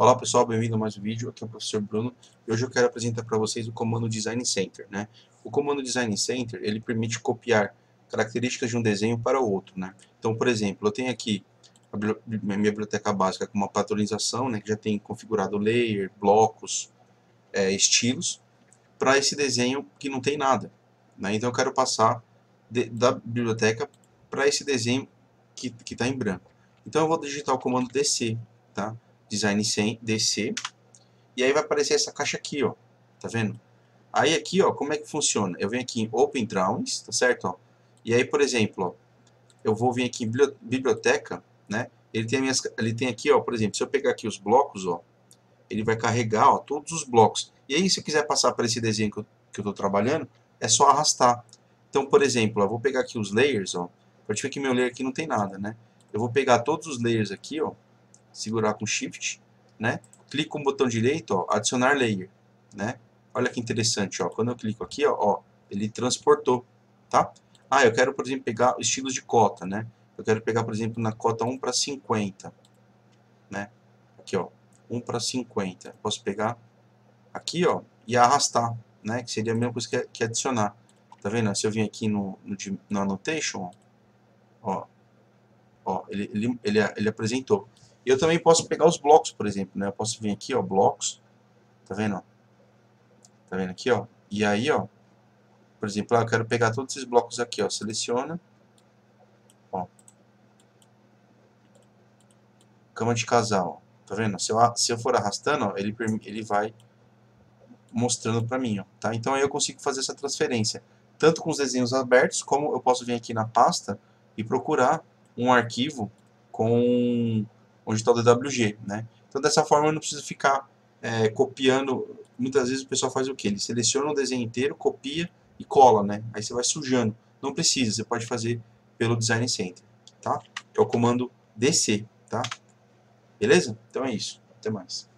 Olá pessoal, bem-vindo a mais um vídeo, aqui é o professor Bruno e hoje eu quero apresentar para vocês o comando Design Center. Né? O comando Design Center, ele permite copiar características de um desenho para o outro. Né? Então, por exemplo, eu tenho aqui a minha biblioteca básica com uma padronização, né, que já tem configurado layer, blocos, é, estilos, para esse desenho que não tem nada. Né? Então eu quero passar de, da biblioteca para esse desenho que está em branco. Então eu vou digitar o comando DC, tá? Design sem DC, e aí vai aparecer essa caixa aqui, ó, tá vendo? Aí aqui, ó, como é que funciona? Eu venho aqui em Open Drawings, tá certo? Ó, e aí, por exemplo, ó, eu vou vir aqui em Biblioteca, né? Ele tem, minhas, ele tem aqui, ó, por exemplo, se eu pegar aqui os blocos, ó, ele vai carregar ó, todos os blocos. E aí, se eu quiser passar para esse desenho que eu estou trabalhando, é só arrastar. Então, por exemplo, eu vou pegar aqui os layers, ó. Pode ver que meu layer aqui não tem nada, né? Eu vou pegar todos os layers aqui, ó, segurar com Shift, né? Clico com o botão direito, ó, adicionar layer, né? Olha que interessante, ó. Quando eu clico aqui, ó, ó, ele transportou, tá? Ah, eu quero, por exemplo, pegar estilos de cota, né? Eu quero pegar, por exemplo, na cota 1 para 50, né? Aqui, ó, 1 para 50. Posso pegar aqui, ó, e arrastar, né? Que seria a mesma coisa que, que adicionar. Tá vendo? Se eu vim aqui no, no, no annotation, ó, ó, ele, ele, ele, ele apresentou. Eu também posso pegar os blocos, por exemplo, né? Eu posso vir aqui, ó, blocos, tá vendo? Tá vendo aqui, ó? E aí, ó, por exemplo, ah, eu quero pegar todos esses blocos aqui, ó, seleciona, ó, cama de casal, tá vendo? Se eu, se eu for arrastando, ó, ele, ele vai mostrando pra mim, ó, tá? Então aí eu consigo fazer essa transferência, tanto com os desenhos abertos, como eu posso vir aqui na pasta e procurar um arquivo com onde está o DWG, né? Então dessa forma eu não preciso ficar é, copiando, muitas vezes o pessoal faz o que? Ele seleciona o desenho inteiro, copia e cola, né? Aí você vai sujando. Não precisa, você pode fazer pelo Design Center, tá? É o comando DC, tá? Beleza? Então é isso. Até mais.